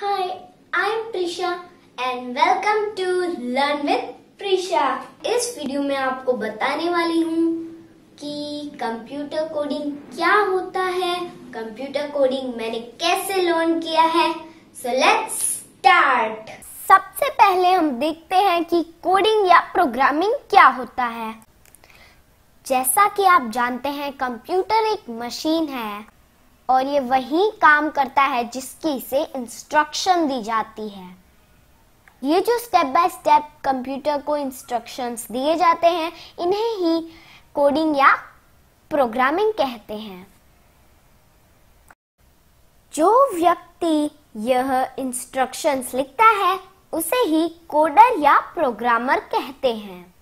Hi, I'm Prisha and welcome to Learn with Prisha. इस video में आपको बताने वाली हूँ कि कंप्यूटर कोडिंग क्या होता है कंप्यूटर कोडिंग मैंने कैसे लर्न किया है। सो लेट्स स्टार्ट सबसे पहले हम देखते हैं कि कोडिंग या प्रोग्रामिंग क्या होता है। जैसा कि आप जानते हैं कंप्यूटर एक मशीन है। और ये वही काम करता है जिसकी से इंस्ट्रक्शन दी जाती है। ये जो स्टेप बाय स्टेप कंप्यूटर को इंस्ट्रक्शंस दिए जाते हैं, इन्हें ही कोडिंग या प्रोग्रामिंग कहते हैं। जो व्यक्ति यह इंस्ट्रक्शंस लिखता है, उसे ही कोडर या प्रोग्रामर कहते हैं।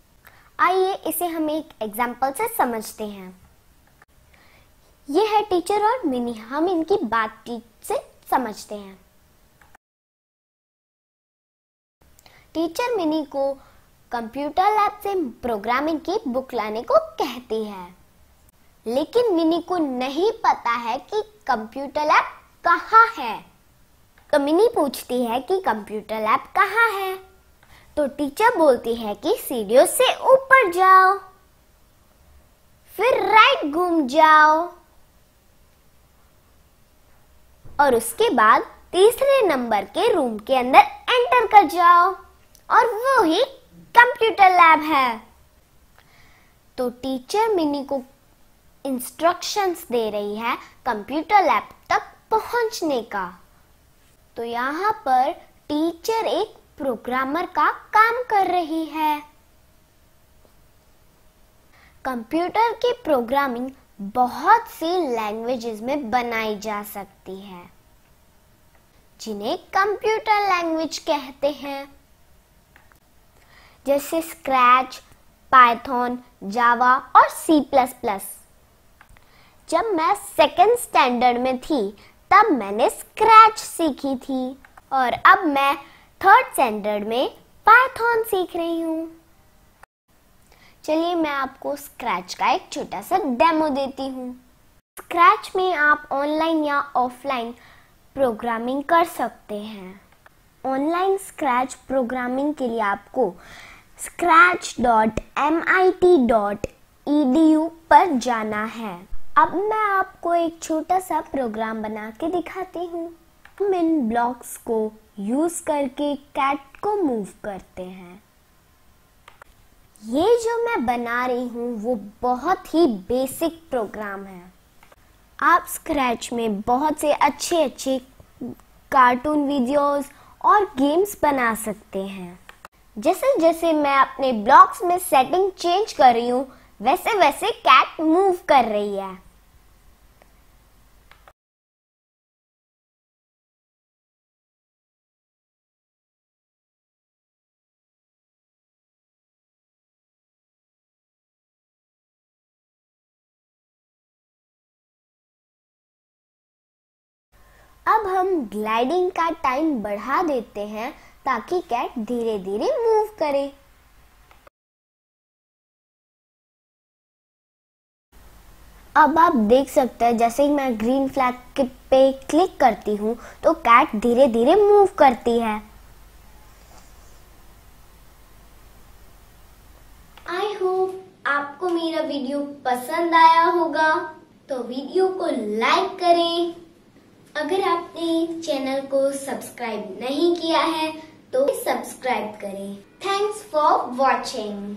आइए इसे हम एक एग्ज़ाम्पल से समझते हैं। ये है टीचर और मिनी। हम इनकी बातचीत से समझते हैं। टीचर मिनी को कंप्यूटर लैब से प्रोग्रामिंग की बुक लाने को कहती है। लेकिन मिनी को नहीं पता है कि कंप्यूटर लैब कहाँ है। तो मिनी पूछती है कि कंप्यूटर लैब कहाँ है। तो टीचर बोलती है कि सीढ़ियों से ऊपर जाओ। फिर राइट घूम जाओ। और उसके बाद तीसरे नंबर के रूम के अंदर एंटर कर जाओ। और वो ही कंप्यूटर लैब है। तो टीचर मिनी को इंस्ट्रक्शंस दे रही है कंप्यूटर लैब तक पहुँचने का। तो यहाँ पर टीचर एक प्रोग्रामर का काम कर रही है। कंप्यूटर की प्रोग्रामिंग बहुत सी लैंग्वेजेस में बनाई जा सकती है, जिन्हें कंप्यूटर लैंग्वेज कहते हैं। जैसे स्क्रैच पाइथन जावा और सी प्लस प्लस जब मैं सेकेंड स्टैंडर्ड में थी, तब मैंने स्क्रैच सीखी थी और अब मैं थर्ड स्टैंडर्ड में पाइथन सीख रही हूँ। चलिए मैं आपको स्क्रैच का एक छोटा सा डेमो देती हूँ। स्क्रैच में आप ऑनलाइन या ऑफलाइन प्रोग्रामिंग कर सकते हैं। ऑनलाइन स्क्रैच प्रोग्रामिंग के लिए आपको scratch dot M I T dot E D U पर जाना है। अब मैं आपको एक छोटा सा प्रोग्राम बना के दिखाती हूँ। हम इन ब्लॉक्स को यूज़ करके कैट को मूव करते हैं। ये जो मैं बना रही हूँ, वो बहुत ही बेसिक प्रोग्राम है। आप स्क्रैच में बहुत से अच्छे अच्छे कार्टून वीडियोस और गेम्स बना सकते हैं। जैसे जैसे मैं अपने ब्लॉक्स में सेटिंग चेंज कर रही हूँ वैसे वैसे कैट मूव कर रही है। अब हम ग्लाइडिंग का टाइम बढ़ा देते हैं ताकि कैट धीरे धीरे मूव करे। अब आप देख सकते हैं, जैसे ही मैं ग्रीन फ्लैग पे क्लिक करती हूँ तो कैट धीरे धीरे मूव करती है। आई होप आपको मेरा वीडियो पसंद आया होगा। तो वीडियो को लाइक करें। अगर आपने चैनल को सब्सक्राइब नहीं किया है तो सब्सक्राइब करें। Thanks for watching